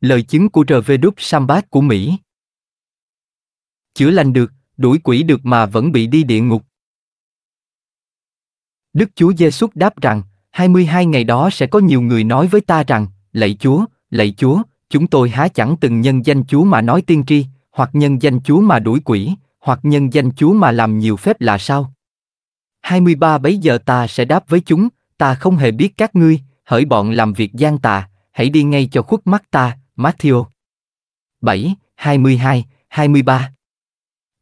Lời chứng của RV Đúc Sambat của Mỹ. Chữa lành được, đuổi quỷ được mà vẫn bị đi địa ngục. Đức Chúa Giêsu đáp rằng, 22 ngày đó sẽ có nhiều người nói với ta rằng, lạy Chúa, lạy Chúa, chúng tôi há chẳng từng nhân danh Chúa mà nói tiên tri, hoặc nhân danh Chúa mà đuổi quỷ, hoặc nhân danh Chúa mà làm nhiều phép lạ sao? 23 bấy giờ ta sẽ đáp với chúng, ta không hề biết các ngươi, hỡi bọn làm việc gian tà, hãy đi ngay cho khuất mắt ta, Matthew. 7, 22, 23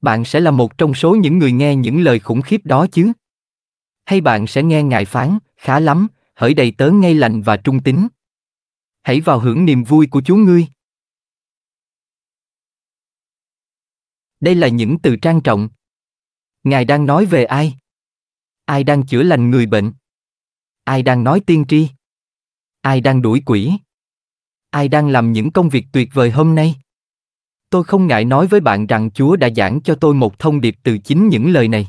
Bạn sẽ là một trong số những người nghe những lời khủng khiếp đó chứ? Hay bạn sẽ nghe Ngài phán, khá lắm, hỡi đầy tớ ngay lành và trung tín. Hãy vào hưởng niềm vui của Chúa ngươi. Đây là những từ trang trọng. Ngài đang nói về ai? Ai đang chữa lành người bệnh? Ai đang nói tiên tri? Ai đang đuổi quỷ? Ai đang làm những công việc tuyệt vời hôm nay? Tôi không ngại nói với bạn rằng Chúa đã giảng cho tôi một thông điệp từ chính những lời này.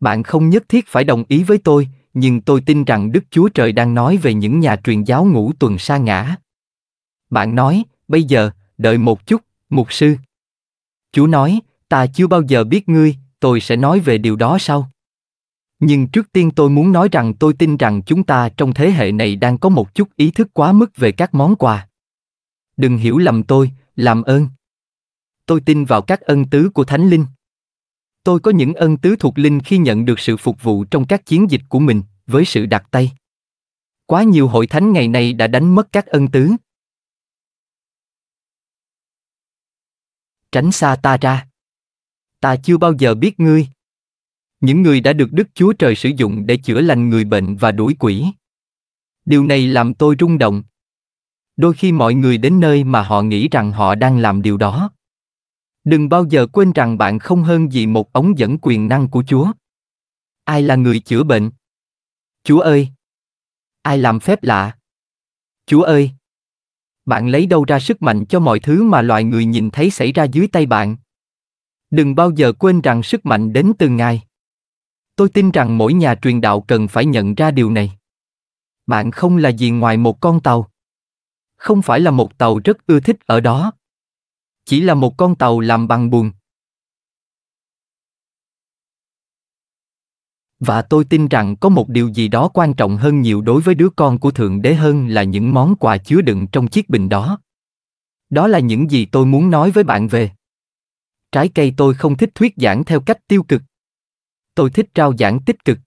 Bạn không nhất thiết phải đồng ý với tôi, nhưng tôi tin rằng Đức Chúa Trời đang nói về những nhà truyền giáo ngũ tuần sa ngã. Bạn nói, bây giờ, đợi một chút, mục sư. Chúa nói, ta chưa bao giờ biết ngươi, tôi sẽ nói về điều đó sau. Nhưng trước tiên tôi muốn nói rằng tôi tin rằng chúng ta trong thế hệ này đang có một chút ý thức quá mức về các món quà. Đừng hiểu lầm tôi, làm ơn. Tôi tin vào các ân tứ của Thánh Linh. Tôi có những ân tứ thuộc linh khi nhận được sự phục vụ trong các chiến dịch của mình, với sự đặt tay. Quá nhiều hội thánh ngày nay đã đánh mất các ân tứ. Tránh xa ta ra. Ta chưa bao giờ biết ngươi. Những người đã được Đức Chúa Trời sử dụng để chữa lành người bệnh và đuổi quỷ. Điều này làm tôi rung động. Đôi khi mọi người đến nơi mà họ nghĩ rằng họ đang làm điều đó. Đừng bao giờ quên rằng bạn không hơn gì một ống dẫn quyền năng của Chúa. Ai là người chữa bệnh? Chúa ơi! Ai làm phép lạ? Chúa ơi! Bạn lấy đâu ra sức mạnh cho mọi thứ mà loài người nhìn thấy xảy ra dưới tay bạn? Đừng bao giờ quên rằng sức mạnh đến từ Ngài. Tôi tin rằng mỗi nhà truyền đạo cần phải nhận ra điều này. Bạn không là gì ngoài một con tàu. Không phải là một tàu rất ưa thích ở đó. Chỉ là một con tàu làm bằng buồn Và tôi tin rằng có một điều gì đó quan trọng hơn nhiều đối với đứa con của Thượng Đế hơn là những món quà chứa đựng trong chiếc bình đó. Đó là những gì tôi muốn nói với bạn về. Trái cây tôi không thích thuyết giảng theo cách tiêu cực. Tôi thích trao giảng tích cực.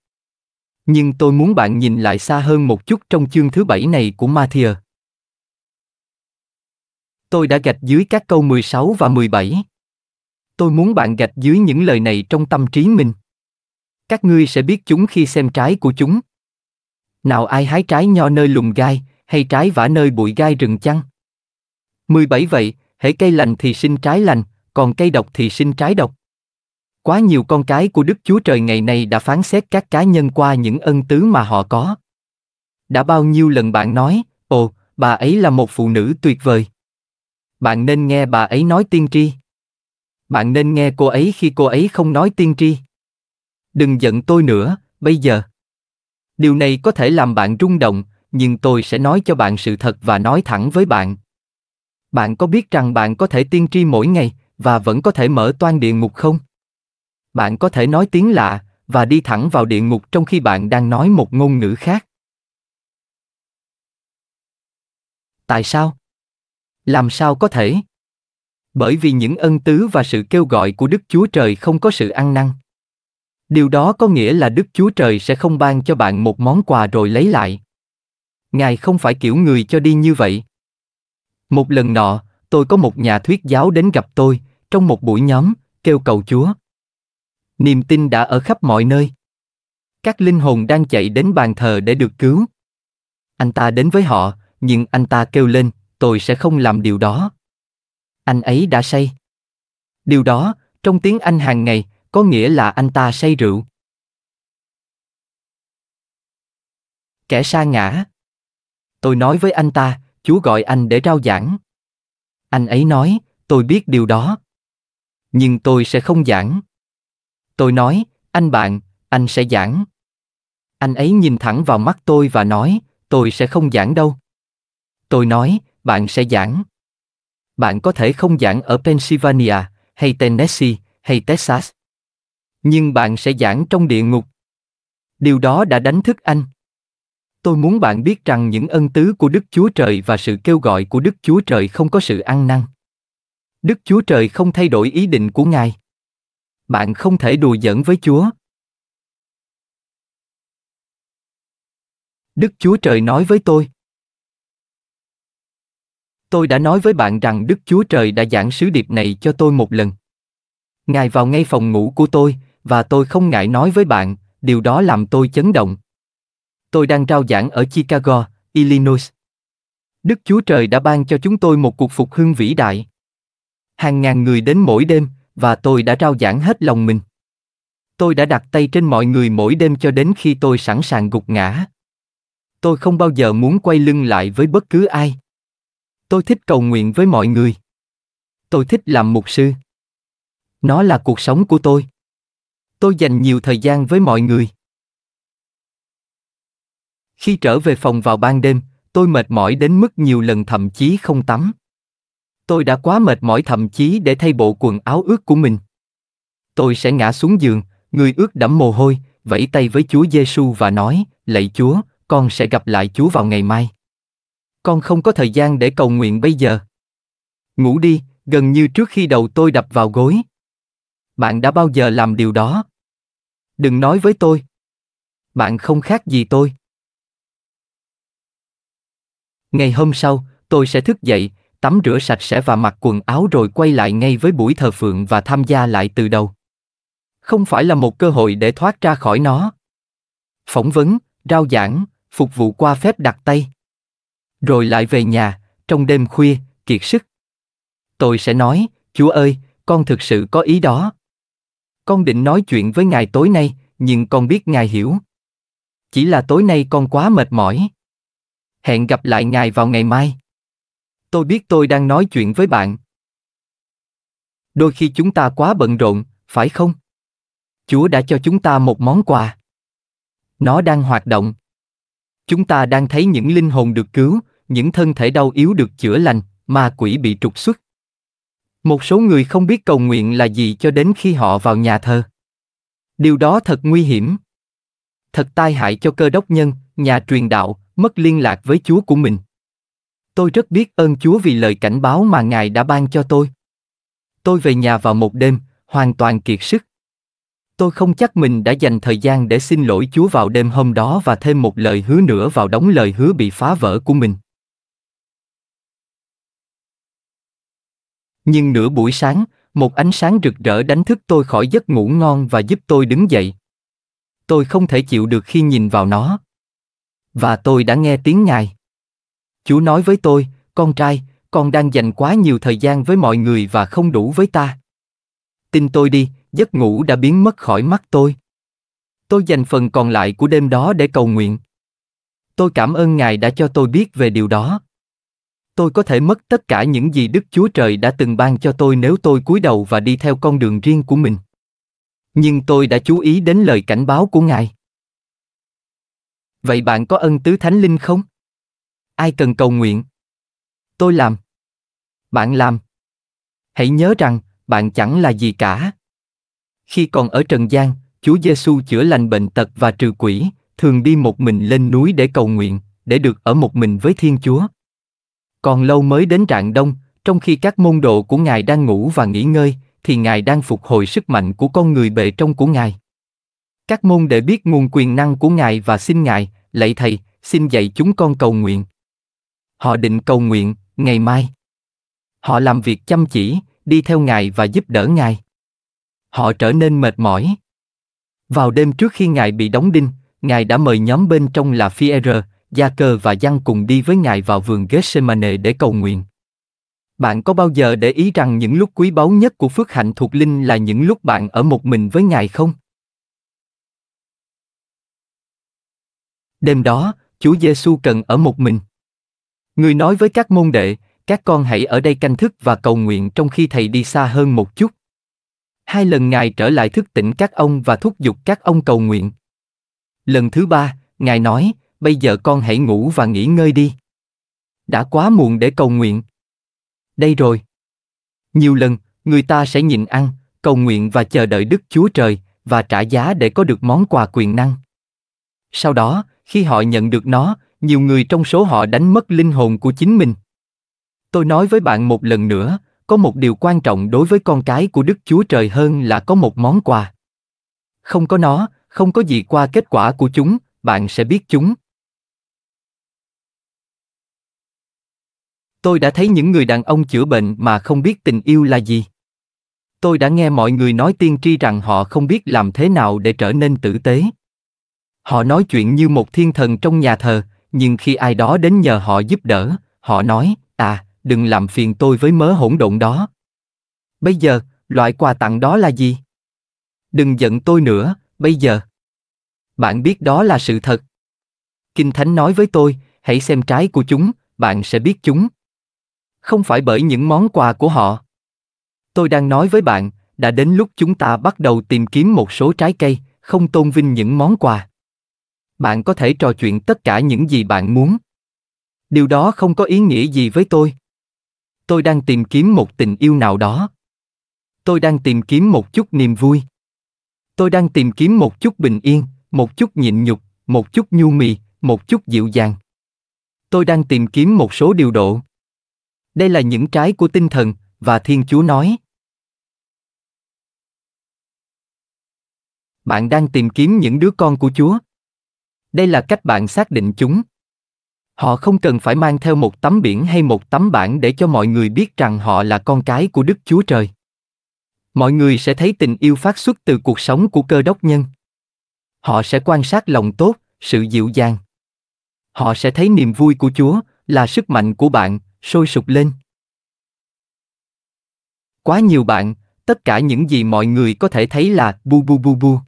Nhưng tôi muốn bạn nhìn lại xa hơn một chút trong chương thứ bảy này của Matthew. Tôi đã gạch dưới các câu 16 và 17. Tôi muốn bạn gạch dưới những lời này trong tâm trí mình. Các ngươi sẽ biết chúng khi xem trái của chúng. Nào ai hái trái nho nơi lùm gai, hay trái vả nơi bụi gai rừng chăng? 17 vậy, hễ cây lành thì sinh trái lành, còn cây độc thì sinh trái độc. Quá nhiều con cái của Đức Chúa Trời ngày nay đã phán xét các cá nhân qua những ân tứ mà họ có. Đã bao nhiêu lần bạn nói, ồ, bà ấy là một phụ nữ tuyệt vời. Bạn nên nghe bà ấy nói tiên tri. Bạn nên nghe cô ấy khi cô ấy không nói tiên tri. Đừng giận tôi nữa, bây giờ. Điều này có thể làm bạn rung động, nhưng tôi sẽ nói cho bạn sự thật và nói thẳng với bạn. Bạn có biết rằng bạn có thể tiên tri mỗi ngày và vẫn có thể mở toan địa ngục không? Bạn có thể nói tiếng lạ và đi thẳng vào địa ngục trong khi bạn đang nói một ngôn ngữ khác. Tại sao? Làm sao có thể? Bởi vì những ân tứ và sự kêu gọi của Đức Chúa Trời không có sự ăn năn. Điều đó có nghĩa là Đức Chúa Trời sẽ không ban cho bạn một món quà rồi lấy lại. Ngài không phải kiểu người cho đi như vậy. Một lần nọ, tôi có một nhà thuyết giáo đến gặp tôi, trong một buổi nhóm, kêu cầu Chúa. Niềm tin đã ở khắp mọi nơi. Các linh hồn đang chạy đến bàn thờ để được cứu. Anh ta đến với họ, nhưng anh ta kêu lên, tôi sẽ không làm điều đó. Anh ấy đã say. Điều đó, trong tiếng Anh hàng ngày, có nghĩa là anh ta say rượu. Kẻ sa ngã. Tôi nói với anh ta, Chúa gọi anh để rao giảng. Anh ấy nói, tôi biết điều đó. Nhưng tôi sẽ không giảng. Tôi nói, anh bạn, anh sẽ giảng. Anh ấy nhìn thẳng vào mắt tôi và nói, tôi sẽ không giảng đâu. Tôi nói, bạn sẽ giảng. Bạn có thể không giảng ở Pennsylvania, hay Tennessee, hay Texas. Nhưng bạn sẽ giảng trong địa ngục. Điều đó đã đánh thức anh. Tôi muốn bạn biết rằng những ân tứ của Đức Chúa Trời và sự kêu gọi của Đức Chúa Trời không có sự ăn năn. Đức Chúa Trời không thay đổi ý định của Ngài. Bạn không thể đùa giỡn với Chúa. Đức Chúa Trời nói với tôi. Tôi đã nói với bạn rằng Đức Chúa Trời đã giảng sứ điệp này cho tôi một lần. Ngài vào ngay phòng ngủ của tôi, và tôi không ngại nói với bạn, điều đó làm tôi chấn động. Tôi đang rao giảng ở Chicago, Illinois. Đức Chúa Trời đã ban cho chúng tôi một cuộc phục hưng vĩ đại. Hàng ngàn người đến mỗi đêm, và tôi đã rao giảng hết lòng mình. Tôi đã đặt tay trên mọi người mỗi đêm cho đến khi tôi sẵn sàng gục ngã. Tôi không bao giờ muốn quay lưng lại với bất cứ ai. Tôi thích cầu nguyện với mọi người. Tôi thích làm mục sư. Nó là cuộc sống của tôi. Tôi dành nhiều thời gian với mọi người. Khi trở về phòng vào ban đêm, tôi mệt mỏi đến mức nhiều lần thậm chí không tắm. Tôi đã quá mệt mỏi thậm chí để thay bộ quần áo ướt của mình. Tôi sẽ ngã xuống giường, người ướt đẫm mồ hôi, vẫy tay với Chúa Giêsu và nói: "Lạy Chúa, con sẽ gặp lại Chúa vào ngày mai." Con không có thời gian để cầu nguyện bây giờ. Ngủ đi, gần như trước khi đầu tôi đập vào gối. Bạn đã bao giờ làm điều đó? Đừng nói với tôi. Bạn không khác gì tôi. Ngày hôm sau, tôi sẽ thức dậy, tắm rửa sạch sẽ và mặc quần áo rồi quay lại ngay với buổi thờ phượng và tham gia lại từ đầu. Không phải là một cơ hội để thoát ra khỏi nó. Phỏng vấn, rao giảng, phục vụ qua phép đặt tay. Rồi lại về nhà, trong đêm khuya, kiệt sức. Tôi sẽ nói, Chúa ơi, con thực sự có ý đó. Con định nói chuyện với Ngài tối nay, nhưng con biết Ngài hiểu. Chỉ là tối nay con quá mệt mỏi. Hẹn gặp lại Ngài vào ngày mai. Tôi biết tôi đang nói chuyện với bạn. Đôi khi chúng ta quá bận rộn, phải không? Chúa đã cho chúng ta một món quà. Nó đang hoạt động. Chúng ta đang thấy những linh hồn được cứu, những thân thể đau yếu được chữa lành, ma quỷ bị trục xuất. Một số người không biết cầu nguyện là gì cho đến khi họ vào nhà thờ. Điều đó thật nguy hiểm. Thật tai hại cho cơ đốc nhân, nhà truyền đạo, mất liên lạc với Chúa của mình. Tôi rất biết ơn Chúa vì lời cảnh báo mà Ngài đã ban cho tôi. Tôi về nhà vào một đêm, hoàn toàn kiệt sức. Tôi không chắc mình đã dành thời gian để xin lỗi Chúa vào đêm hôm đó và thêm một lời hứa nữa vào đóng lời hứa bị phá vỡ của mình. Nhưng nửa buổi sáng, một ánh sáng rực rỡ đánh thức tôi khỏi giấc ngủ ngon và giúp tôi đứng dậy. Tôi không thể chịu được khi nhìn vào nó. Và tôi đã nghe tiếng Ngài. Chúa nói với tôi, con trai, con đang dành quá nhiều thời gian với mọi người và không đủ với ta. Tin tôi đi, giấc ngủ đã biến mất khỏi mắt tôi. Tôi dành phần còn lại của đêm đó để cầu nguyện. Tôi cảm ơn Ngài đã cho tôi biết về điều đó. Tôi có thể mất tất cả những gì Đức Chúa Trời đã từng ban cho tôi nếu tôi cúi đầu và đi theo con đường riêng của mình. Nhưng tôi đã chú ý đến lời cảnh báo của Ngài. Vậy bạn có ân tứ thánh linh không? Ai cần cầu nguyện? Tôi làm. Bạn làm. Hãy nhớ rằng, bạn chẳng là gì cả. Khi còn ở trần gian, Chúa Giêsu chữa lành bệnh tật và trừ quỷ, thường đi một mình lên núi để cầu nguyện, để được ở một mình với Thiên Chúa. Còn lâu mới đến rạng đông, trong khi các môn đồ của Ngài đang ngủ và nghỉ ngơi, thì Ngài đang phục hồi sức mạnh của con người bề trong của Ngài. Các môn đệ biết nguồn quyền năng của Ngài và xin Ngài, lạy Thầy, xin dạy chúng con cầu nguyện. Họ định cầu nguyện, ngày mai. Họ làm việc chăm chỉ, đi theo Ngài và giúp đỡ Ngài. Họ trở nên mệt mỏi. Vào đêm trước khi Ngài bị đóng đinh, Ngài đã mời nhóm bên trong là Fierre, Gia Cơ và Giăng cùng đi với Ngài vào vườn Gethsemane để cầu nguyện. Bạn có bao giờ để ý rằng những lúc quý báu nhất của phước hạnh thuộc linh là những lúc bạn ở một mình với Ngài không? Đêm đó, Chúa Giêsu cần ở một mình. Người nói với các môn đệ, các con hãy ở đây canh thức và cầu nguyện trong khi thầy đi xa hơn một chút. Hai lần Ngài trở lại thức tỉnh các ông và thúc giục các ông cầu nguyện. Lần thứ ba, Ngài nói, bây giờ con hãy ngủ và nghỉ ngơi đi. Đã quá muộn để cầu nguyện. Đây rồi. Nhiều lần, người ta sẽ nhịn ăn, cầu nguyện và chờ đợi Đức Chúa Trời và trả giá để có được món quà quyền năng. Sau đó, khi họ nhận được nó, nhiều người trong số họ đánh mất linh hồn của chính mình. Tôi nói với bạn một lần nữa, có một điều quan trọng đối với con cái của Đức Chúa Trời hơn là có một món quà. Không có nó, không có gì qua kết quả của chúng, bạn sẽ biết chúng. Tôi đã thấy những người đàn ông chữa bệnh mà không biết tình yêu là gì. Tôi đã nghe mọi người nói tiên tri rằng họ không biết làm thế nào để trở nên tử tế. Họ nói chuyện như một thiên thần trong nhà thờ, nhưng khi ai đó đến nhờ họ giúp đỡ, họ nói, à, đừng làm phiền tôi với mớ hỗn độn đó. Bây giờ, loại quà tặng đó là gì? Đừng giận tôi nữa, bây giờ. Bạn biết đó là sự thật. Kinh Thánh nói với tôi, hãy xem trái của chúng, bạn sẽ biết chúng. Không phải bởi những món quà của họ. Tôi đang nói với bạn, đã đến lúc chúng ta bắt đầu tìm kiếm một số trái cây, không tôn vinh những món quà. Bạn có thể trò chuyện tất cả những gì bạn muốn. Điều đó không có ý nghĩa gì với tôi. Tôi đang tìm kiếm một tình yêu nào đó. Tôi đang tìm kiếm một chút niềm vui. Tôi đang tìm kiếm một chút bình yên, một chút nhịn nhục, một chút nhu mì, một chút dịu dàng. Tôi đang tìm kiếm một số điều độ. Đây là những trái của tinh thần, và Thiên Chúa nói. Bạn đang tìm kiếm những đứa con của Chúa. Đây là cách bạn xác định chúng. Họ không cần phải mang theo một tấm biển hay một tấm bảng để cho mọi người biết rằng họ là con cái của Đức Chúa Trời. Mọi người sẽ thấy tình yêu phát xuất từ cuộc sống của cơ đốc nhân. Họ sẽ quan sát lòng tốt, sự dịu dàng. Họ sẽ thấy niềm vui của Chúa là sức mạnh của bạn, sôi sục lên. Quá nhiều bạn, tất cả những gì mọi người có thể thấy là bu bu bu bu.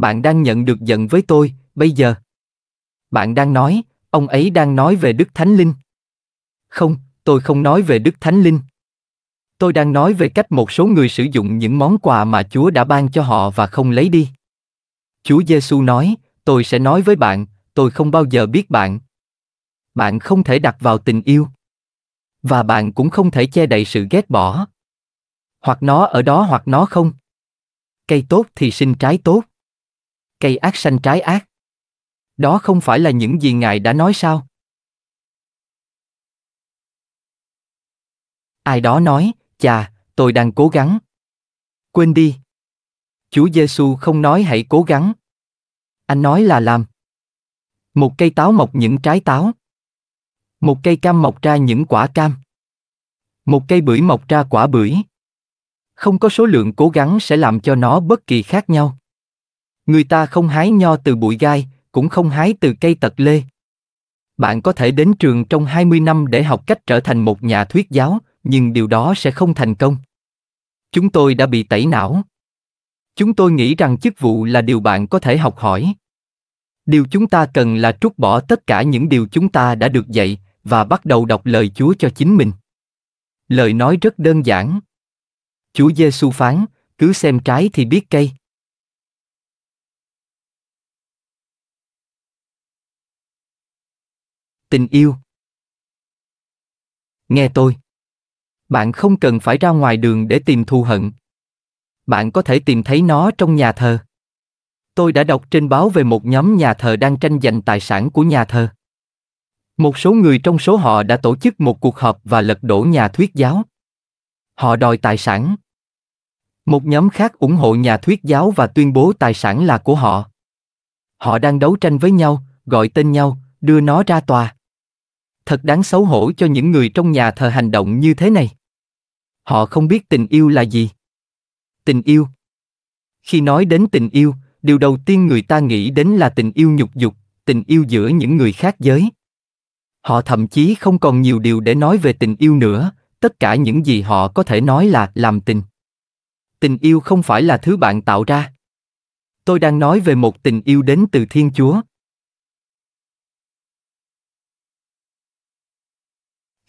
Bạn đang nhận được giận với tôi, bây giờ. Bạn đang nói, ông ấy đang nói về Đức Thánh Linh. Không, tôi không nói về Đức Thánh Linh. Tôi đang nói về cách một số người sử dụng những món quà mà Chúa đã ban cho họ và không lấy đi. Chúa Giêsu nói, tôi sẽ nói với bạn, tôi không bao giờ biết bạn. Bạn không thể đặt vào tình yêu. Và bạn cũng không thể che đậy sự ghét bỏ. Hoặc nó ở đó hoặc nó không. Cây tốt thì sinh trái tốt. Cây ác sanh trái ác. Đó không phải là những gì Ngài đã nói sao? Ai đó nói, chà, tôi đang cố gắng. Quên đi. Chúa Giêsu không nói hãy cố gắng. Anh nói là làm. Một cây táo mọc những trái táo. Một cây cam mọc ra những quả cam. Một cây bưởi mọc ra quả bưởi. Không có số lượng cố gắng sẽ làm cho nó bất kỳ khác nhau. Người ta không hái nho từ bụi gai, cũng không hái từ cây tật lê. Bạn có thể đến trường trong 20 năm để học cách trở thành một nhà thuyết giáo, nhưng điều đó sẽ không thành công. Chúng tôi đã bị tẩy não. Chúng tôi nghĩ rằng chức vụ là điều bạn có thể học hỏi. Điều chúng ta cần là trút bỏ tất cả những điều chúng ta đã được dạy và bắt đầu đọc lời Chúa cho chính mình. Lời nói rất đơn giản. Chúa Giêsu phán, cứ xem trái thì biết cây. Tình yêu. Nghe tôi. Bạn không cần phải ra ngoài đường để tìm thù hận. Bạn có thể tìm thấy nó trong nhà thờ. Tôi đã đọc trên báo về một nhóm nhà thờ đang tranh giành tài sản của nhà thờ. Một số người trong số họ đã tổ chức một cuộc họp và lật đổ nhà thuyết giáo. Họ đòi tài sản. Một nhóm khác ủng hộ nhà thuyết giáo và tuyên bố tài sản là của họ. Họ đang đấu tranh với nhau, gọi tên nhau, đưa nó ra tòa. Thật đáng xấu hổ cho những người trong nhà thờ hành động như thế này. Họ không biết tình yêu là gì. Tình yêu. Khi nói đến tình yêu, điều đầu tiên người ta nghĩ đến là tình yêu nhục dục, tình yêu giữa những người khác giới. Họ thậm chí không còn nhiều điều để nói về tình yêu nữa, tất cả những gì họ có thể nói là làm tình. Tình yêu không phải là thứ bạn tạo ra. Tôi đang nói về một tình yêu đến từ Thiên Chúa.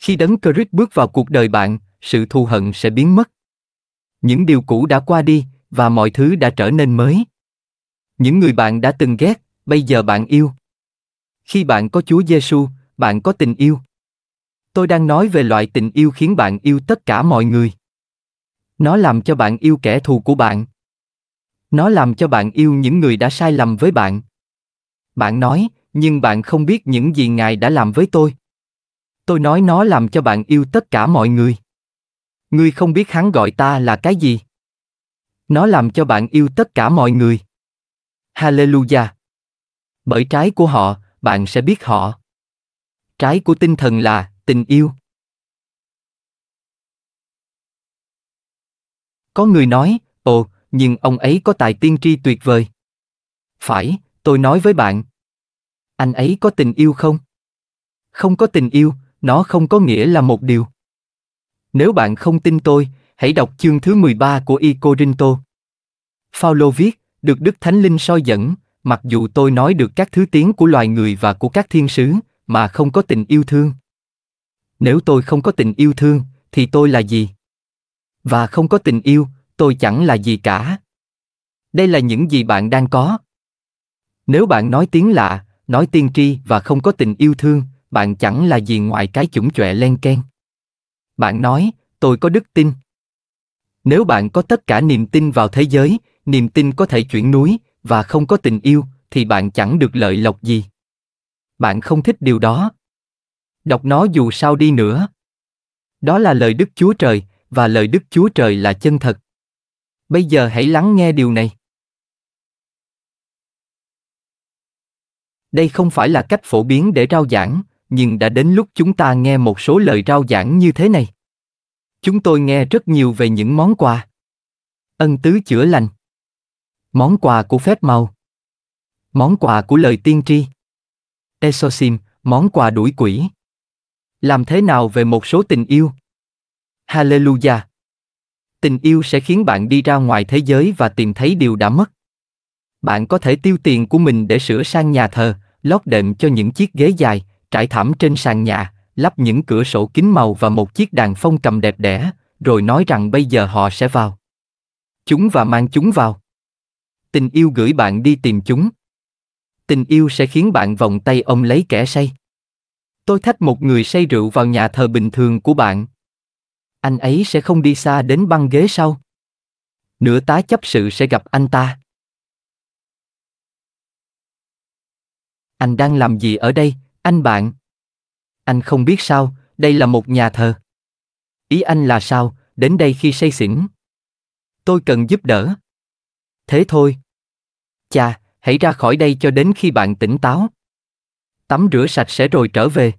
Khi đấng Christ bước vào cuộc đời bạn, sự thù hận sẽ biến mất. Những điều cũ đã qua đi và mọi thứ đã trở nên mới. Những người bạn đã từng ghét, bây giờ bạn yêu. Khi bạn có Chúa Giêsu, bạn có tình yêu. Tôi đang nói về loại tình yêu khiến bạn yêu tất cả mọi người. Nó làm cho bạn yêu kẻ thù của bạn. Nó làm cho bạn yêu những người đã sai lầm với bạn. Bạn nói, nhưng bạn không biết những gì Ngài đã làm với tôi. Tôi nói nó làm cho bạn yêu tất cả mọi người. Ngươi không biết hắn gọi ta là cái gì. Nó làm cho bạn yêu tất cả mọi người. Hallelujah. Bởi trái của họ, bạn sẽ biết họ. Trái của tinh thần là tình yêu. Có người nói, ồ, nhưng ông ấy có tài tiên tri tuyệt vời. Phải, tôi nói với bạn. Anh ấy có tình yêu không? Không có tình yêu, nó không có nghĩa là một điều. Nếu bạn không tin tôi, hãy đọc chương thứ 13 của Y Corinto. Phaolô viết, được Đức Thánh Linh soi dẫn, mặc dù tôi nói được các thứ tiếng của loài người và của các thiên sứ, mà không có tình yêu thương. Nếu tôi không có tình yêu thương, thì tôi là gì? Và không có tình yêu, tôi chẳng là gì cả. Đây là những gì bạn đang có. Nếu bạn nói tiếng lạ, nói tiên tri và không có tình yêu thương, bạn chẳng là gì ngoài cái chủng chọe len ken. Bạn nói, tôi có đức tin. Nếu bạn có tất cả niềm tin vào thế giới, niềm tin có thể chuyển núi, và không có tình yêu, thì bạn chẳng được lợi lộc gì. Bạn không thích điều đó. Đọc nó dù sao đi nữa. Đó là lời Đức Chúa Trời, và lời Đức Chúa Trời là chân thật. Bây giờ hãy lắng nghe điều này. Đây không phải là cách phổ biến để rao giảng, nhưng đã đến lúc chúng ta nghe một số lời rao giảng như thế này. Chúng tôi nghe rất nhiều về những món quà. Ân tứ chữa lành. Món quà của phép màu. Món quà của lời tiên tri. Exorcism, món quà đuổi quỷ. Làm thế nào về một số tình yêu? Hallelujah. Tình yêu sẽ khiến bạn đi ra ngoài thế giới và tìm thấy điều đã mất. Bạn có thể tiêu tiền của mình để sửa sang nhà thờ, lót đệm cho những chiếc ghế dài, trải thảm trên sàn nhà, lắp những cửa sổ kính màu và một chiếc đàn phong cầm đẹp đẽ, rồi nói rằng bây giờ họ sẽ vào. Chúng và mang chúng vào. Tình yêu gửi bạn đi tìm chúng. Tình yêu sẽ khiến bạn vòng tay ông lấy kẻ say. Tôi thách một người say rượu vào nhà thờ bình thường của bạn. Anh ấy sẽ không đi xa đến băng ghế sau. Nửa tá chấp sự sẽ gặp anh ta. Anh đang làm gì ở đây, anh bạn? Anh không biết sao, đây là một nhà thờ. Ý anh là sao, đến đây khi say xỉn. Tôi cần giúp đỡ. Thế thôi. Chà, hãy ra khỏi đây cho đến khi bạn tỉnh táo. Tắm rửa sạch sẽ rồi trở về.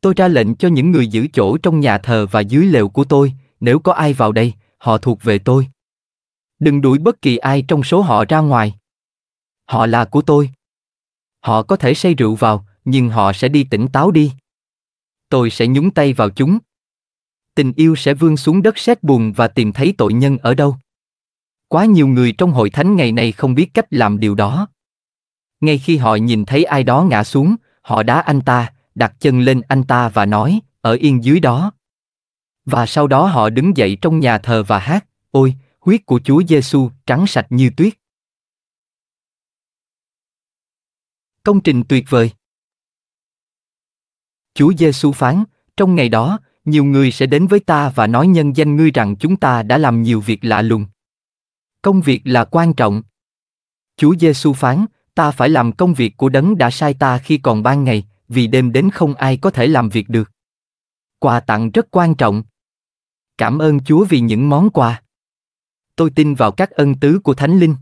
Tôi ra lệnh cho những người giữ chỗ trong nhà thờ và dưới lều của tôi, nếu có ai vào đây, họ thuộc về tôi. Đừng đuổi bất kỳ ai trong số họ ra ngoài. Họ là của tôi. Họ có thể say rượu vào, nhưng họ sẽ đi tỉnh táo đi. Tôi sẽ nhúng tay vào chúng. Tình yêu sẽ vươn xuống đất sét buồn và tìm thấy tội nhân ở đâu. Quá nhiều người trong hội thánh ngày này không biết cách làm điều đó. Ngay khi họ nhìn thấy ai đó ngã xuống, họ đá anh ta, đặt chân lên anh ta và nói, ở yên dưới đó. Và sau đó họ đứng dậy trong nhà thờ và hát, ôi, huyết của Chúa Giêsu trắng sạch như tuyết. Công trình tuyệt vời. Chúa Giêsu phán, trong ngày đó, nhiều người sẽ đến với ta và nói nhân danh ngươi rằng chúng ta đã làm nhiều việc lạ lùng. Công việc là quan trọng. Chúa Giêsu phán, ta phải làm công việc của đấng đã sai ta khi còn ban ngày, vì đêm đến không ai có thể làm việc được. Quà tặng rất quan trọng. Cảm ơn Chúa vì những món quà. Tôi tin vào các ân tứ của Thánh Linh.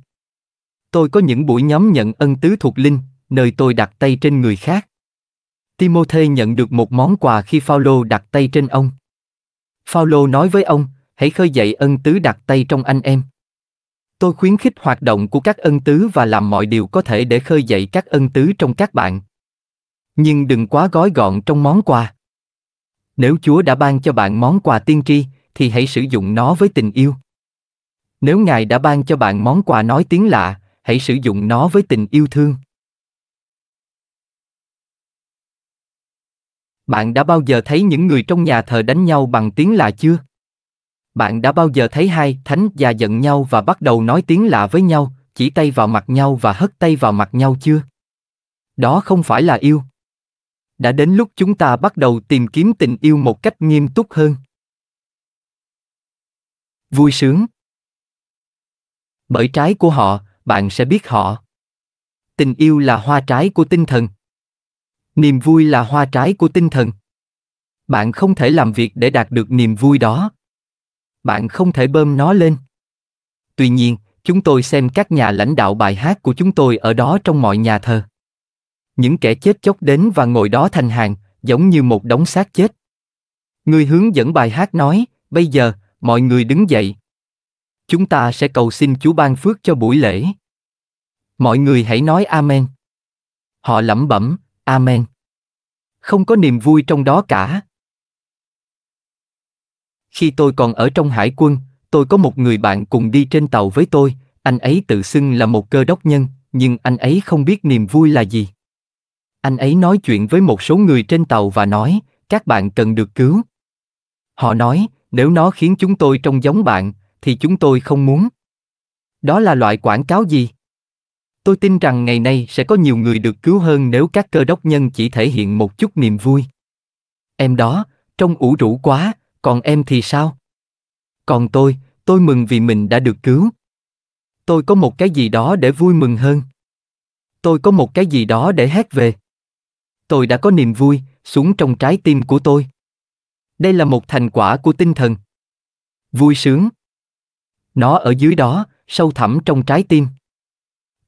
Tôi có những buổi nhóm nhận ân tứ thuộc linh, nơi tôi đặt tay trên người khác. Timothy nhận được một món quà khi Phaolô đặt tay trên ông. Phaolô nói với ông, hãy khơi dậy ân tứ đặt tay trong anh em. Tôi khuyến khích hoạt động của các ân tứ và làm mọi điều có thể để khơi dậy các ân tứ trong các bạn. Nhưng đừng quá gói gọn trong món quà. Nếu Chúa đã ban cho bạn món quà tiên tri, thì hãy sử dụng nó với tình yêu. Nếu Ngài đã ban cho bạn món quà nói tiếng lạ, hãy sử dụng nó với tình yêu thương. Bạn đã bao giờ thấy những người trong nhà thờ đánh nhau bằng tiếng lạ chưa? Bạn đã bao giờ thấy hai thánh già giận nhau và bắt đầu nói tiếng lạ với nhau, chỉ tay vào mặt nhau và hất tay vào mặt nhau chưa? Đó không phải là yêu. Đã đến lúc chúng ta bắt đầu tìm kiếm tình yêu một cách nghiêm túc hơn. Vui sướng. Bởi trái của họ, bạn sẽ biết họ. Tình yêu là hoa trái của tinh thần. Niềm vui là hoa trái của tinh thần. Bạn không thể làm việc để đạt được niềm vui đó. Bạn không thể bơm nó lên. Tuy nhiên, chúng tôi xem các nhà lãnh đạo bài hát của chúng tôi ở đó trong mọi nhà thờ. Những kẻ chết chóc đến và ngồi đó thành hàng, giống như một đống xác chết. Người hướng dẫn bài hát nói, bây giờ, mọi người đứng dậy. Chúng ta sẽ cầu xin Chúa ban phước cho buổi lễ. Mọi người hãy nói Amen. Họ lẩm bẩm, Amen. Không có niềm vui trong đó cả. Khi tôi còn ở trong hải quân, tôi có một người bạn cùng đi trên tàu với tôi, anh ấy tự xưng là một cơ đốc nhân, nhưng anh ấy không biết niềm vui là gì. Anh ấy nói chuyện với một số người trên tàu và nói, các bạn cần được cứu. Họ nói, nếu nó khiến chúng tôi trông giống bạn, thì chúng tôi không muốn. Đó là loại quảng cáo gì? Tôi tin rằng ngày nay sẽ có nhiều người được cứu hơn nếu các cơ đốc nhân chỉ thể hiện một chút niềm vui. Em đó, trông ủ rũ quá, còn em thì sao? Còn tôi, tôi mừng vì mình đã được cứu. Tôi có một cái gì đó để vui mừng hơn. Tôi có một cái gì đó để hét về. Tôi đã có niềm vui xuống trong trái tim của tôi. Đây là một thành quả của tinh thần. Vui sướng. Nó ở dưới đó, sâu thẳm trong trái tim.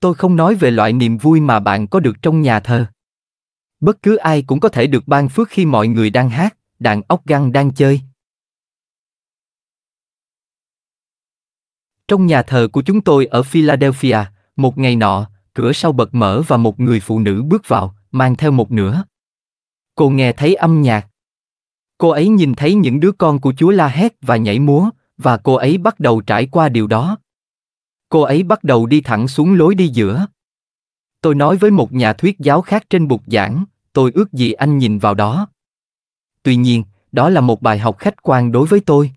Tôi không nói về loại niềm vui mà bạn có được trong nhà thờ. Bất cứ ai cũng có thể được ban phước khi mọi người đang hát, đàn ốc găng đang chơi. Trong nhà thờ của chúng tôi ở Philadelphia, một ngày nọ, cửa sau bật mở và một người phụ nữ bước vào, mang theo một nửa. Cô nghe thấy âm nhạc. Cô ấy nhìn thấy những đứa con của Chúa la hét và nhảy múa, và cô ấy bắt đầu trải qua điều đó. Cô ấy bắt đầu đi thẳng xuống lối đi giữa. Tôi nói với một nhà thuyết giáo khác trên bục giảng, tôi ước gì anh nhìn vào đó. Tuy nhiên, đó là một bài học khách quan đối với tôi.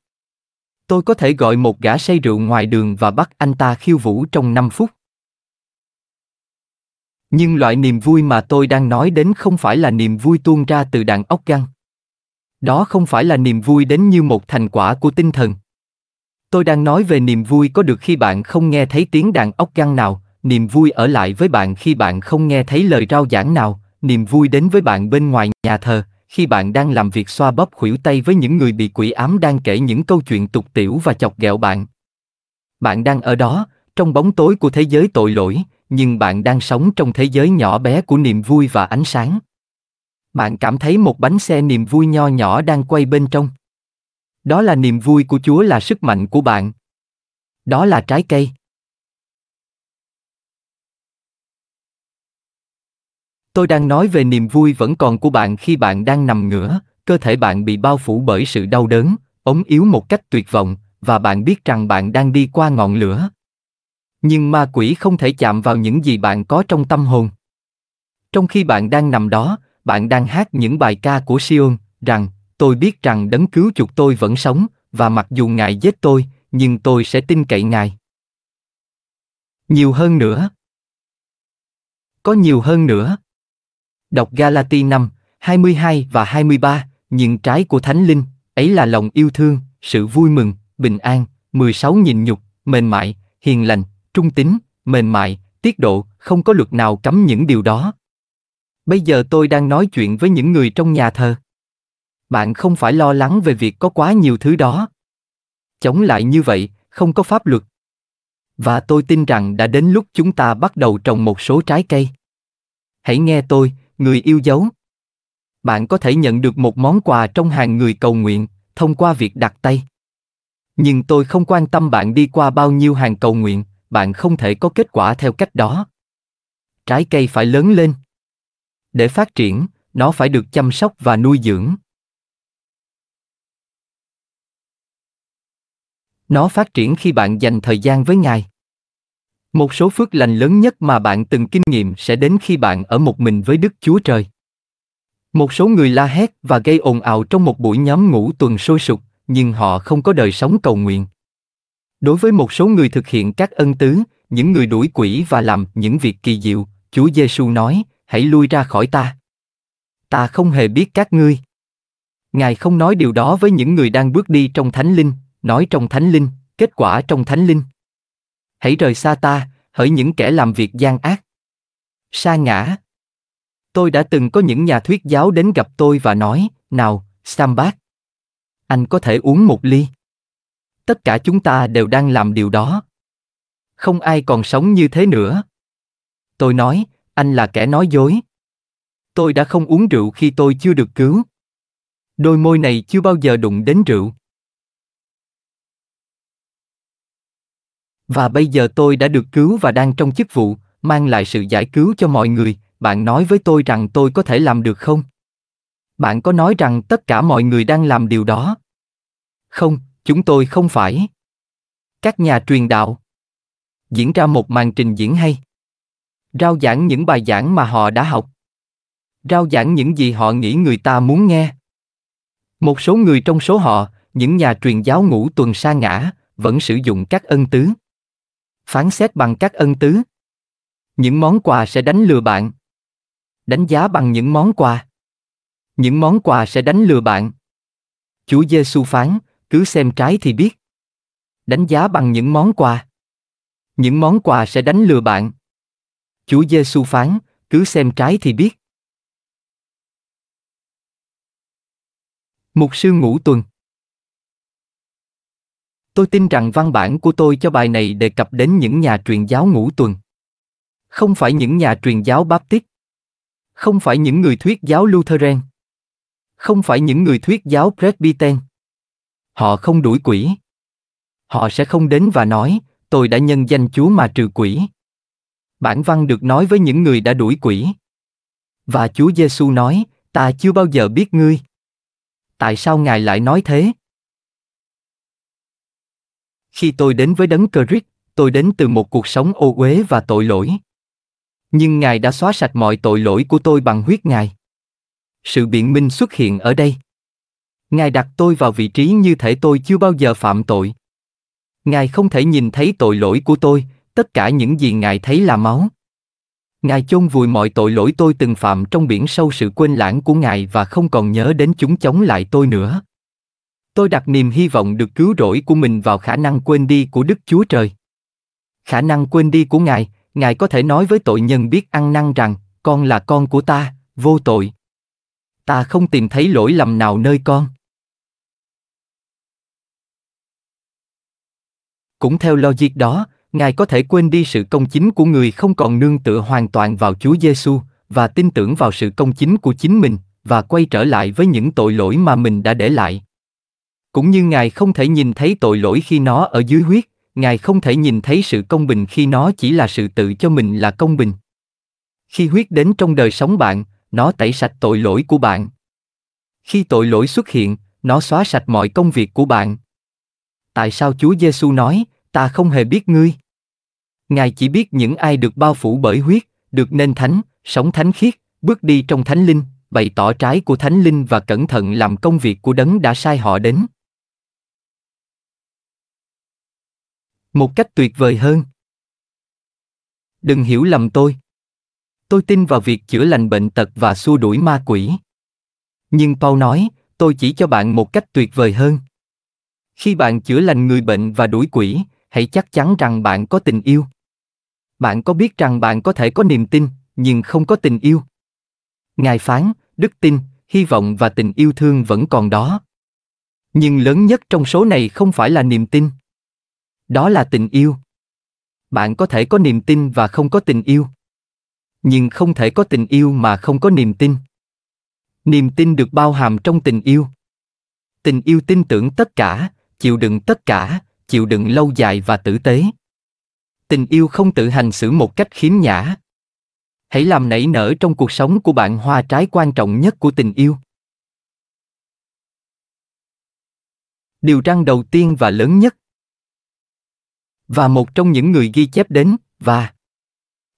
Tôi có thể gọi một gã say rượu ngoài đường và bắt anh ta khiêu vũ trong 5 phút. Nhưng loại niềm vui mà tôi đang nói đến không phải là niềm vui tuôn ra từ đàn ốc găng. Đó không phải là niềm vui đến như một thành quả của tinh thần. Tôi đang nói về niềm vui có được khi bạn không nghe thấy tiếng đàn ốc găng nào, niềm vui ở lại với bạn khi bạn không nghe thấy lời rao giảng nào, niềm vui đến với bạn bên ngoài nhà thờ, khi bạn đang làm việc xoa bóp khuỷu tay với những người bị quỷ ám đang kể những câu chuyện tục tiểu và chọc ghẹo bạn. Bạn đang ở đó, trong bóng tối của thế giới tội lỗi, nhưng bạn đang sống trong thế giới nhỏ bé của niềm vui và ánh sáng. Bạn cảm thấy một bánh xe niềm vui nho nhỏ đang quay bên trong. Đó là niềm vui của Chúa là sức mạnh của bạn. Đó là trái cây. Tôi đang nói về niềm vui vẫn còn của bạn khi bạn đang nằm ngửa, cơ thể bạn bị bao phủ bởi sự đau đớn, ống yếu một cách tuyệt vọng, và bạn biết rằng bạn đang đi qua ngọn lửa. Nhưng ma quỷ không thể chạm vào những gì bạn có trong tâm hồn. Trong khi bạn đang nằm đó, bạn đang hát những bài ca của Sion, rằng, tôi biết rằng đấng cứu chuộc tôi vẫn sống, và mặc dù Ngài giết tôi, nhưng tôi sẽ tin cậy Ngài. Nhiều hơn nữa. Có nhiều hơn nữa. Đọc Galati 5, 22 và 23, nhưng trái của Thánh Linh, ấy là lòng yêu thương, sự vui mừng, bình an, 16 nhịn nhục, mềm mại, hiền lành, trung tín, mềm mại, tiết độ, không có luật nào cấm những điều đó. Bây giờ tôi đang nói chuyện với những người trong nhà thờ. Bạn không phải lo lắng về việc có quá nhiều thứ đó. Chống lại như vậy, không có pháp luật. Và tôi tin rằng đã đến lúc chúng ta bắt đầu trồng một số trái cây. Hãy nghe tôi, người yêu dấu. Bạn có thể nhận được một món quà trong hàng người cầu nguyện, thông qua việc đặt tay. Nhưng tôi không quan tâm bạn đi qua bao nhiêu hàng cầu nguyện, bạn không thể có kết quả theo cách đó. Trái cây phải lớn lên. Để phát triển, nó phải được chăm sóc và nuôi dưỡng. Nó phát triển khi bạn dành thời gian với Ngài. Một số phước lành lớn nhất mà bạn từng kinh nghiệm sẽ đến khi bạn ở một mình với Đức Chúa Trời. Một số người la hét và gây ồn ào trong một buổi nhóm ngủ tuần sôi sục, nhưng họ không có đời sống cầu nguyện. Đối với một số người thực hiện các ân tứ, những người đuổi quỷ và làm những việc kỳ diệu, Chúa Giêsu nói, hãy lui ra khỏi ta. Ta không hề biết các ngươi. Ngài không nói điều đó với những người đang bước đi trong thánh linh, nói trong thánh linh, kết quả trong thánh linh. Hãy rời xa ta, hỡi những kẻ làm việc gian ác. Sa ngã. Tôi đã từng có những nhà thuyết giáo đến gặp tôi và nói, nào, Sambat. Anh có thể uống một ly. Tất cả chúng ta đều đang làm điều đó. Không ai còn sống như thế nữa. Tôi nói, anh là kẻ nói dối. Tôi đã không uống rượu khi tôi chưa được cứu. Đôi môi này chưa bao giờ đụng đến rượu. Và bây giờ tôi đã được cứu và đang trong chức vụ, mang lại sự giải cứu cho mọi người, bạn nói với tôi rằng tôi có thể làm được không? Bạn có nói rằng tất cả mọi người đang làm điều đó? Không, chúng tôi không phải. Các nhà truyền đạo diễn ra một màn trình diễn hay. Rao giảng những bài giảng mà họ đã học. Rao giảng những gì họ nghĩ người ta muốn nghe. Một số người trong số họ, những nhà truyền giáo ngũ tuần sa ngã, vẫn sử dụng các ân tứ. Phán xét bằng các ân tứ. Những món quà sẽ đánh lừa bạn. Đánh giá bằng những món quà. Những món quà sẽ đánh lừa bạn. Chúa Giêsu phán, cứ xem trái thì biết. Đánh giá bằng những món quà. Những món quà sẽ đánh lừa bạn. Chúa Giêsu phán, cứ xem trái thì biết. Mục sư ngũ tuần Tôi tin rằng văn bản của tôi cho bài này đề cập đến những nhà truyền giáo ngũ tuần. Không phải những nhà truyền giáo Baptist. Không phải những người thuyết giáo Lutheran. Không phải những người thuyết giáo Presbyterian. Họ không đuổi quỷ. Họ sẽ không đến và nói, tôi đã nhân danh Chúa mà trừ quỷ. Bản văn được nói với những người đã đuổi quỷ. Và Chúa Giêsu nói, ta chưa bao giờ biết ngươi. Tại sao Ngài lại nói thế? Khi tôi đến với đấng Christ, tôi đến từ một cuộc sống ô uế và tội lỗi. Nhưng Ngài đã xóa sạch mọi tội lỗi của tôi bằng huyết Ngài. Sự biện minh xuất hiện ở đây. Ngài đặt tôi vào vị trí như thể tôi chưa bao giờ phạm tội. Ngài không thể nhìn thấy tội lỗi của tôi, tất cả những gì Ngài thấy là máu. Ngài chôn vùi mọi tội lỗi tôi từng phạm trong biển sâu sự quên lãng của Ngài và không còn nhớ đến chúng chống lại tôi nữa. Tôi đặt niềm hy vọng được cứu rỗi của mình vào khả năng quên đi của Đức Chúa Trời. Khả năng quên đi của Ngài, Ngài có thể nói với tội nhân biết ăn năn rằng, con là con của ta, vô tội. Ta không tìm thấy lỗi lầm nào nơi con. Cũng theo logic đó, Ngài có thể quên đi sự công chính của người không còn nương tựa hoàn toàn vào Chúa Giêsu và tin tưởng vào sự công chính của chính mình và quay trở lại với những tội lỗi mà mình đã để lại. Cũng như Ngài không thể nhìn thấy tội lỗi khi nó ở dưới huyết, Ngài không thể nhìn thấy sự công bình khi nó chỉ là sự tự cho mình là công bình. Khi huyết đến trong đời sống bạn, nó tẩy sạch tội lỗi của bạn. Khi tội lỗi xuất hiện, nó xóa sạch mọi công việc của bạn. Tại sao Chúa Giêsu nói, ta không hề biết ngươi? Ngài chỉ biết những ai được bao phủ bởi huyết, được nên thánh, sống thánh khiết, bước đi trong thánh linh, bày tỏ trái của thánh linh và cẩn thận làm công việc của đấng đã sai họ đến. Một cách tuyệt vời hơn. Đừng hiểu lầm tôi. Tôi tin vào việc chữa lành bệnh tật và xua đuổi ma quỷ. Nhưng Paul nói, tôi chỉ cho bạn một cách tuyệt vời hơn. Khi bạn chữa lành người bệnh và đuổi quỷ, hãy chắc chắn rằng bạn có tình yêu. Bạn có biết rằng bạn có thể có niềm tin, nhưng không có tình yêu? Ngài phán, đức tin, hy vọng và tình yêu thương vẫn còn đó. Nhưng lớn nhất trong số này không phải là niềm tin. Đó là tình yêu. Bạn có thể có niềm tin và không có tình yêu. Nhưng không thể có tình yêu mà không có niềm tin. Niềm tin được bao hàm trong tình yêu. Tình yêu tin tưởng tất cả, chịu đựng tất cả, chịu đựng lâu dài và tử tế. Tình yêu không tự hành xử một cách khiếm nhã. Hãy làm nảy nở trong cuộc sống của bạn hoa trái quan trọng nhất của tình yêu. Điều răng đầu tiên và lớn nhất. Và một trong những người ghi chép đến, và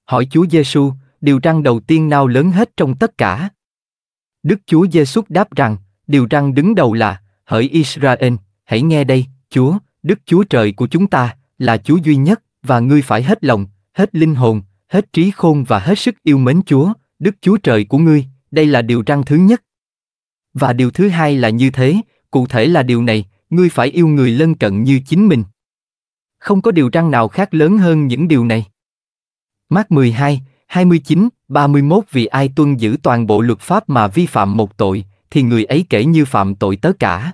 hỏi Chúa Giêsu, điều răng đầu tiên nào lớn hết trong tất cả? Đức Chúa Giêsu đáp rằng, điều răng đứng đầu là, hỡi Israel, hãy nghe đây, Chúa, Đức Chúa Trời của chúng ta, là Chúa duy nhất, và ngươi phải hết lòng, hết linh hồn, hết trí khôn và hết sức yêu mến Chúa, Đức Chúa Trời của ngươi, đây là điều răng thứ nhất. Và điều thứ hai là như thế, cụ thể là điều này, ngươi phải yêu người lân cận như chính mình. Không có điều răng nào khác lớn hơn những điều này. Mát 12, 29, 31 Vì ai tuân giữ toàn bộ luật pháp mà vi phạm một tội, thì người ấy kể như phạm tội tớ cả.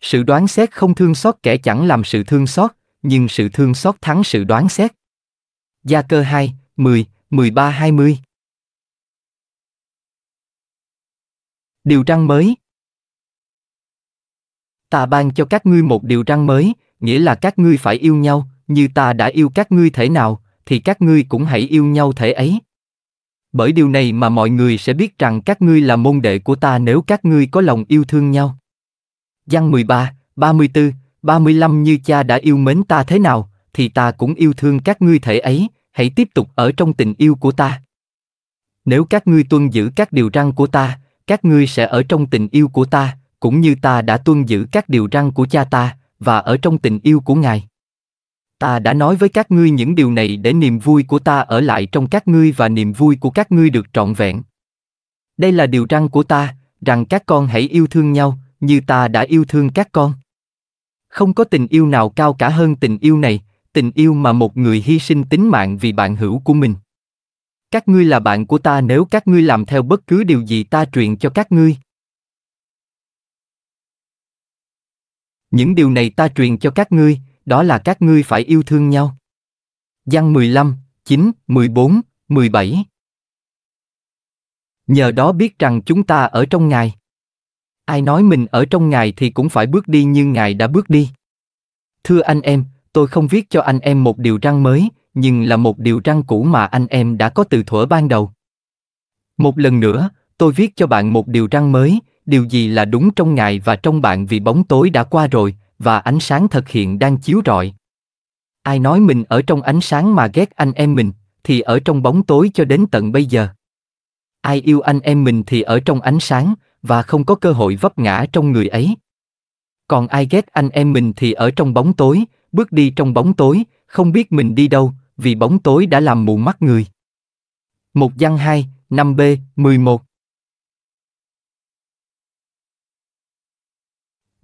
Sự đoán xét không thương xót kẻ chẳng làm sự thương xót, nhưng sự thương xót thắng sự đoán xét. Gia cơ 2, 10, 13 20 Điều răng mới Ta ban cho các ngươi một điều răng mới, nghĩa là các ngươi phải yêu nhau, như ta đã yêu các ngươi thể nào, thì các ngươi cũng hãy yêu nhau thể ấy. Bởi điều này mà mọi người sẽ biết rằng các ngươi là môn đệ của ta nếu các ngươi có lòng yêu thương nhau. Giăng 13, 34, 35 Như cha đã yêu mến ta thế nào, thì ta cũng yêu thương các ngươi thể ấy, hãy tiếp tục ở trong tình yêu của ta. Nếu các ngươi tuân giữ các điều răn của ta, các ngươi sẽ ở trong tình yêu của ta, cũng như ta đã tuân giữ các điều răn của cha ta, và ở trong tình yêu của Ngài. Ta đã nói với các ngươi những điều này để niềm vui của ta ở lại trong các ngươi và niềm vui của các ngươi được trọn vẹn. Đây là điều răn của ta, rằng các con hãy yêu thương nhau, như ta đã yêu thương các con. Không có tình yêu nào cao cả hơn tình yêu này, tình yêu mà một người hy sinh tính mạng vì bạn hữu của mình. Các ngươi là bạn của ta nếu các ngươi làm theo bất cứ điều gì ta truyền cho các ngươi. Những điều này ta truyền cho các ngươi, đó là các ngươi phải yêu thương nhau. Giăng 15, 9, 14, 17 Nhờ đó biết rằng chúng ta ở trong Ngài. Ai nói mình ở trong Ngài thì cũng phải bước đi như Ngài đã bước đi. Thưa anh em, tôi không viết cho anh em một điều răng mới, nhưng là một điều răng cũ mà anh em đã có từ thuở ban đầu. Một lần nữa, tôi viết cho bạn một điều răng mới, điều gì là đúng trong ngài và trong bạn vì bóng tối đã qua rồi, và ánh sáng thật hiện đang chiếu rọi. Ai nói mình ở trong ánh sáng mà ghét anh em mình, thì ở trong bóng tối cho đến tận bây giờ. Ai yêu anh em mình thì ở trong ánh sáng, và không có cơ hội vấp ngã trong người ấy. Còn ai ghét anh em mình thì ở trong bóng tối, bước đi trong bóng tối, không biết mình đi đâu, vì bóng tối đã làm mù mắt người. Một văn 2, 5b, 11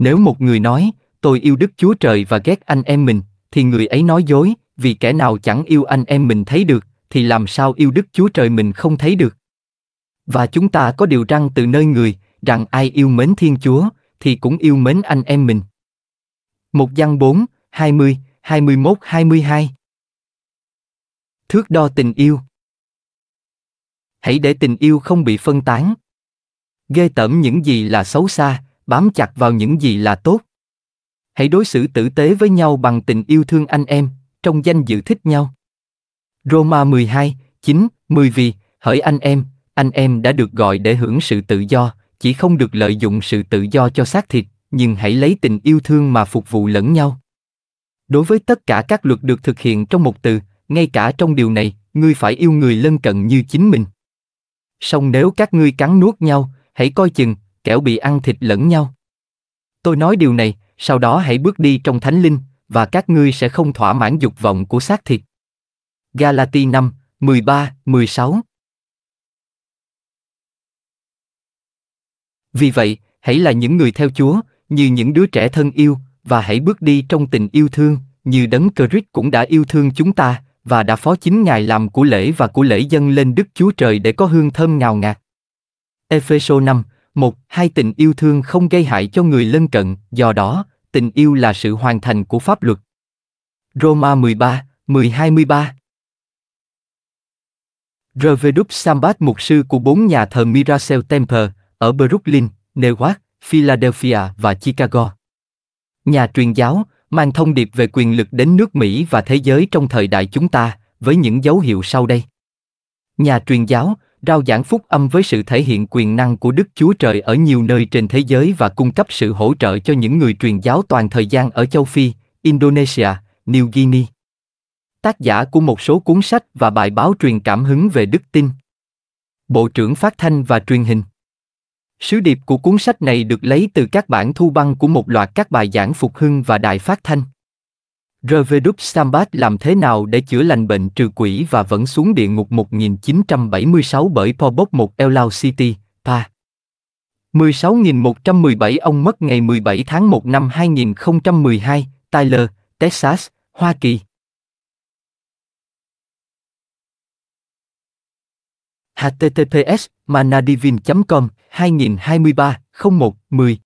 Nếu một người nói, tôi yêu Đức Chúa Trời và ghét anh em mình, thì người ấy nói dối, vì kẻ nào chẳng yêu anh em mình thấy được, thì làm sao yêu Đức Chúa Trời mình không thấy được. Và chúng ta có điều răng từ nơi người, rằng ai yêu mến Thiên Chúa, thì cũng yêu mến anh em mình. Một văn 4, 20, 21, 22 Thước đo tình yêu Hãy để tình yêu không bị phân tán. Ghê tởm những gì là xấu xa, bám chặt vào những gì là tốt. Hãy đối xử tử tế với nhau bằng tình yêu thương anh em, trong danh dự thích nhau. Roma 12, 9, 10 vì, hỡi anh em, anh em đã được gọi để hưởng sự tự do, chỉ không được lợi dụng sự tự do cho xác thịt, nhưng hãy lấy tình yêu thương mà phục vụ lẫn nhau. Đối với tất cả các luật được thực hiện trong một từ, ngay cả trong điều này, ngươi phải yêu người lân cận như chính mình. Song nếu các ngươi cắn nuốt nhau, hãy coi chừng, kẻo bị ăn thịt lẫn nhau. Tôi nói điều này, sau đó hãy bước đi trong thánh linh, và các ngươi sẽ không thỏa mãn dục vọng của xác thịt. Galati 5, 13, 16 Vì vậy, hãy là những người theo Chúa, như những đứa trẻ thân yêu, và hãy bước đi trong tình yêu thương, như đấng Christ cũng đã yêu thương chúng ta, và đã phó chính Ngài làm của lễ và của lễ dân lên Đức Chúa Trời để có hương thơm ngào ngạt. Epheso 5, một hai tình yêu thương không gây hại cho người lân cận, do đó, tình yêu là sự hoàn thành của pháp luật. Roma 13, 10-23 Reverend Sambat mục sư của bốn nhà thờ Miracel Temple ở Brooklyn, Newark, Philadelphia và Chicago. Nhà truyền giáo, mang thông điệp về quyền lực đến nước Mỹ và thế giới trong thời đại chúng ta, với những dấu hiệu sau đây. Nhà truyền giáo, rao giảng phúc âm với sự thể hiện quyền năng của Đức Chúa Trời ở nhiều nơi trên thế giới và cung cấp sự hỗ trợ cho những người truyền giáo toàn thời gian ở châu Phi, Indonesia, New Guinea. Tác giả của một số cuốn sách và bài báo truyền cảm hứng về đức tin. Bộ trưởng Phát thanh và Truyền hình. Sứ điệp của cuốn sách này được lấy từ các bản thu băng của một loạt các bài giảng phục hưng và đài phát thanh. Reveduk Sambat làm thế nào để chữa lành bệnh trừ quỷ và vẫn xuống địa ngục 1976 bởi Pobok 1 Elau City, Pa. 16.117 ông mất ngày 17 tháng 1 năm 2012, Tyler, Texas, Hoa Kỳ. https manadivin com 2023 01 10